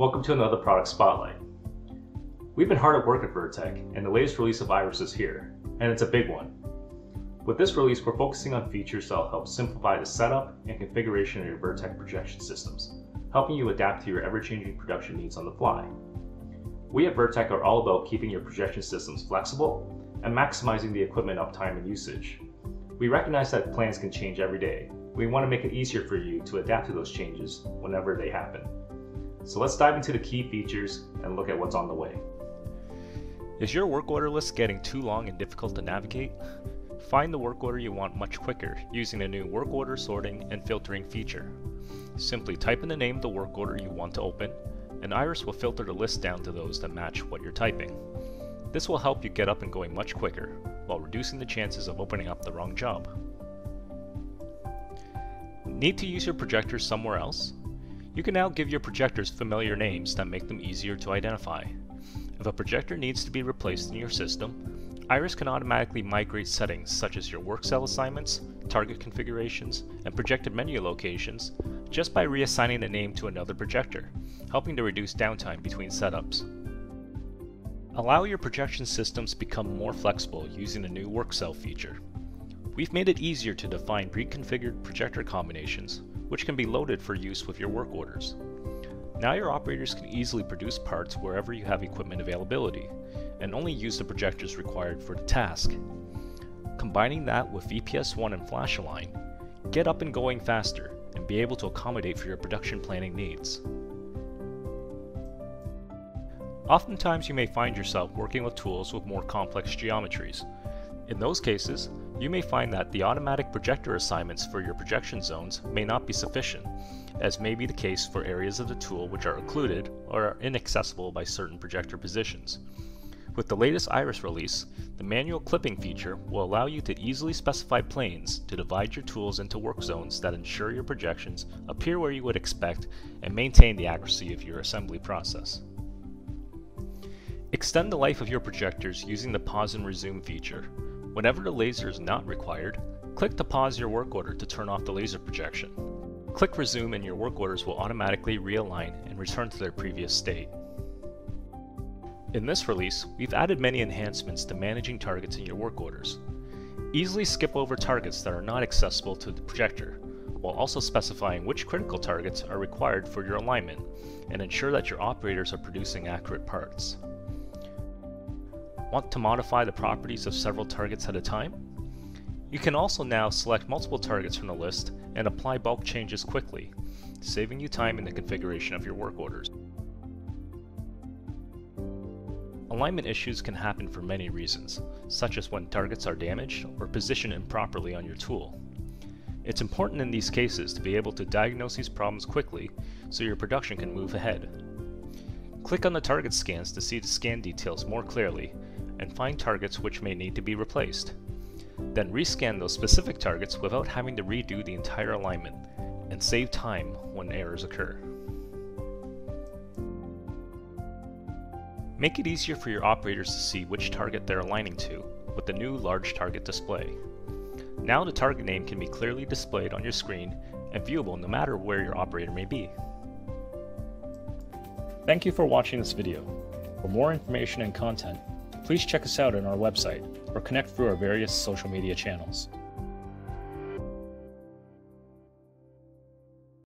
Welcome to another product spotlight. We've been hard at work at Virtek, and the latest release of Iris is here, and it's a big one. With this release, we're focusing on features that will help simplify the setup and configuration of your Virtek projection systems, helping you adapt to your ever-changing production needs on the fly. We at Virtek are all about keeping your projection systems flexible and maximizing the equipment uptime and usage. We recognize that plans can change every day. We want to make it easier for you to adapt to those changes whenever they happen. So let's dive into the key features and look at what's on the way. Is your work order list getting too long and difficult to navigate? Find the work order you want much quicker using the new work order sorting and filtering feature. Simply type in the name of the work order you want to open, and Iris will filter the list down to those that match what you're typing. This will help you get up and going much quicker, while reducing the chances of opening up the wrong job. Need to use your projector somewhere else? You can now give your projectors familiar names that make them easier to identify. If a projector needs to be replaced in your system, Iris can automatically migrate settings such as your work cell assignments, target configurations, and projected menu locations just by reassigning the name to another projector, helping to reduce downtime between setups. Allow your projection systems become more flexible using the new work cell feature. We've made it easier to define pre-configured projector combinations, which can be loaded for use with your work orders. Now your operators can easily produce parts wherever you have equipment availability, and only use the projectors required for the task. Combining that with VPS1 and FlashAlign, get up and going faster and be able to accommodate for your production planning needs. Oftentimes you may find yourself working with tools with more complex geometries. In those cases, you may find that the automatic projector assignments for your projection zones may not be sufficient, as may be the case for areas of the tool which are occluded or are inaccessible by certain projector positions. With the latest Iris release, the manual clipping feature will allow you to easily specify planes to divide your tools into work zones that ensure your projections appear where you would expect and maintain the accuracy of your assembly process. Extend the life of your projectors using the pause and resume feature. Whenever the laser is not required, click to pause your work order to turn off the laser projection. Click resume and your work orders will automatically realign and return to their previous state. In this release, we've added many enhancements to managing targets in your work orders. Easily skip over targets that are not accessible to the projector, while also specifying which critical targets are required for your alignment, and ensure that your operators are producing accurate parts. Want to modify the properties of several targets at a time? You can also now select multiple targets from the list and apply bulk changes quickly, saving you time in the configuration of your work orders. Alignment issues can happen for many reasons, such as when targets are damaged or positioned improperly on your tool. It's important in these cases to be able to diagnose these problems quickly so your production can move ahead. Click on the target scans to see the scan details more clearly and find targets which may need to be replaced. Then rescan those specific targets without having to redo the entire alignment, and save time when errors occur. Make it easier for your operators to see which target they're aligning to with the new large target display. Now the target name can be clearly displayed on your screen and viewable no matter where your operator may be. Thank you for watching this video. For more information and content, please check us out on our website or connect through our various social media channels.